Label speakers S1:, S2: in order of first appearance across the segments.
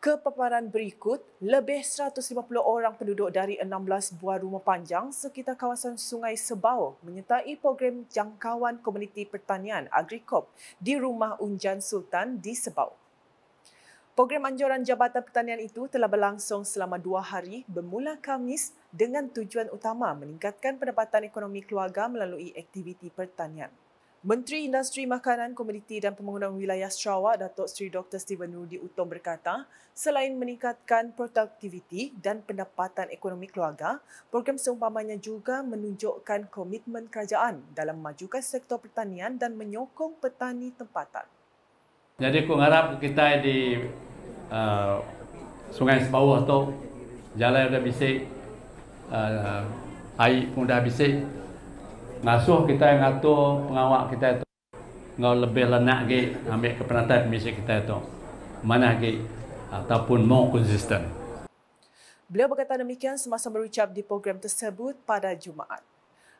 S1: Kepaparan berikut, lebih 150 orang penduduk dari 16 buah rumah panjang sekitar kawasan Sungai Sebau menyertai program jangkauan komuniti pertanian Agricop di Rumah Unjan Sultan di Sebau. Program anjuran Jabatan Pertanian itu telah berlangsung selama dua hari bermula Khamis dengan tujuan utama meningkatkan pendapatan ekonomi keluarga melalui aktiviti pertanian. Menteri Industri Makanan, Komoditi dan Pembangunan Wilayah Sarawak, Datuk Seri Dr. Steven Rudi Utom berkata, selain meningkatkan produktiviti dan pendapatan ekonomi keluarga, program seumpamanya juga menunjukkan komitmen kerajaan dalam memajukan sektor pertanian dan menyokong petani tempatan.
S2: Jadi aku harap kita di uh, Sungai Sebawah tu jalan dah bisik, uh, air pun dah bisik, ngasuh kita yang ngatur pengawak kita itu ngau lebih lenak lagi ambil kepenatan misi kita itu mana lagi ataupun more konsisten.
S1: Beliau berkata demikian semasa berucap di program tersebut pada Jumaat.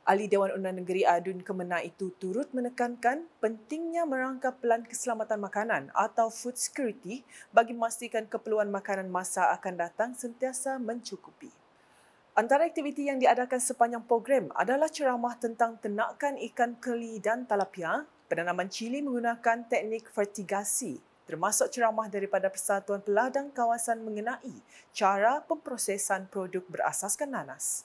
S1: Ahli Dewan Undang Negeri Adun Kemenang itu turut menekankan pentingnya merangka pelan keselamatan makanan atau food security bagi memastikan keperluan makanan masa akan datang sentiasa mencukupi. Antara aktiviti yang diadakan sepanjang program adalah ceramah tentang tenakan ikan keli dan talapia, penanaman cili menggunakan teknik vertigasi, termasuk ceramah daripada Persatuan Peladang Kawasan mengenai cara pemprosesan produk berasaskan nanas.